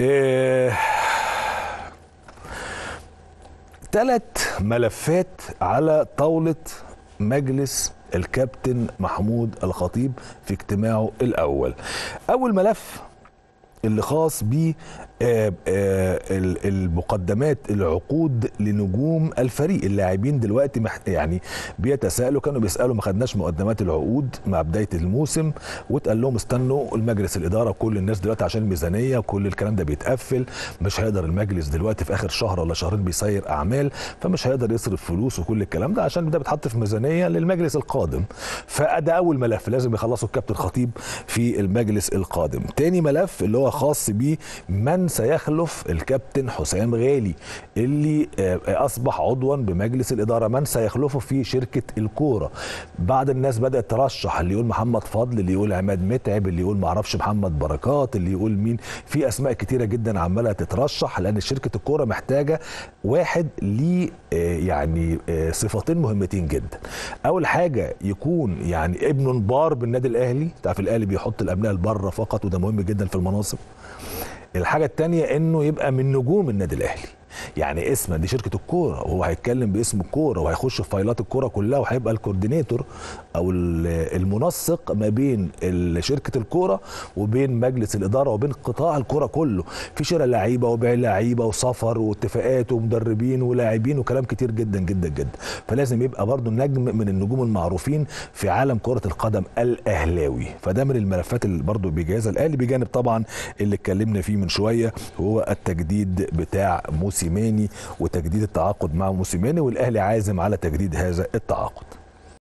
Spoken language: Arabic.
إيه. ثلاث ملفات على طاولة مجلس الكابتن محمود الخطيب في اجتماعه الأول. أول ملف اللي خاص ب المقدمات العقود لنجوم الفريق. اللاعبين دلوقتي يعني بيتساءلوا كانوا بيسألوا ما خدناش مقدمات العقود مع بداية الموسم واتقال لهم استنوا المجلس الإدارة كل الناس دلوقتي عشان الميزانيه وكل الكلام ده بيتقفل. مش هيقدر المجلس دلوقتي في آخر شهر ولا شهرين بيسير أعمال فمش هيقدر يصرف فلوس وكل الكلام ده عشان ده بيتحط في ميزانية للمجلس القادم. فده أول ملف لازم يخلصوا الكابتن خطيب في المجلس القادم. تاني ملف اللي هو خاص بمن سيخلف الكابتن حسام غالي اللي أصبح عضوا بمجلس الإدارة من سيخلفه في شركة الكورة. بعد الناس بدأت ترشح اللي يقول محمد فضل اللي يقول عماد متعب اللي يقول معرفش محمد بركات اللي يقول مين. في أسماء كتيرة جدا عمالة تترشح لأن شركة الكورة محتاجة واحد ليه يعني صفتين مهمتين جدا. أول حاجة يكون يعني ابن بار بالنادي الأهلي. تعرف الأهلي بيحط الأبناء البررة فقط وده مهم جدا في المناصب. الحاجة الثانية إنه يبقى من نجوم النادي الأهلي. يعني اسم دي شركة الكورة وهو هيتكلم باسم الكورة وهيخش في فايلات الكورة كلها وهيبقى ال coordinator أو المنسق ما بين شركة الكورة وبين مجلس الإدارة وبين قطاع الكورة كله. في شراء لعيبة وبيع لعيبة وسفر واتفاقات ومدربين ولاعبين وكلام كتير جدا جدا جدا. فلازم يبقى برضو نجم من النجوم المعروفين في عالم كرة القدم الأهلاوي. فده من الملفات اللي برضو بيجهزها الأهلي بجانب طبعا اللي اتكلمنا فيه من شوية هو التجديد بتاع موسيماني وتجديد التعاقد مع موسيماني والأهلي عازم على تجديد هذا التعاقد.